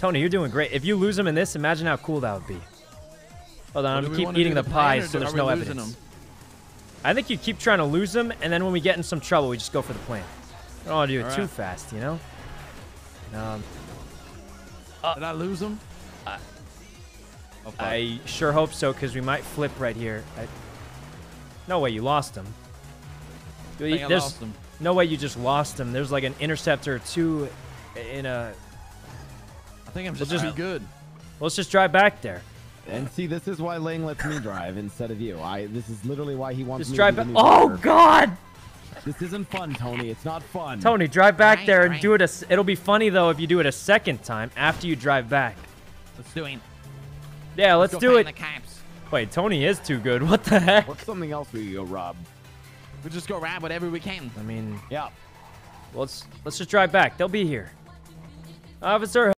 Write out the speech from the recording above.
Tony, you're doing great. If you lose them in this, imagine how cool that would be. Hold on, I'm gonna keep eating the pie so there's no evidence. him? I think you keep trying to lose them, and then when we get in some trouble, we just go for the plan. I don't want to do it All too right. fast, you know? Um, Did I lose them? I- Oh. I sure hope so, because we might flip right here. I, no way you lost them. I I lost him. no way you just lost them. There's like an interceptor or two in a... I think I'm We'll just, just- too good. Let's just drive back there. And see, this is why Lang lets me drive instead of you. I. This is literally why he wants Just me drive to back. be Oh, driver. God! This isn't fun, Tony. It's not fun. Tony, drive back Right, there and right. do it. A, s- it'll be funny, though, if you do it a second time after you drive back. Let's do it. Yeah, let's, Go do find it. the cops. Wait, Tony is too good. What the heck? What's something else we could go rob? We just go rob whatever we can. I mean, Yeah. let's let's just drive back. They'll be here. Officer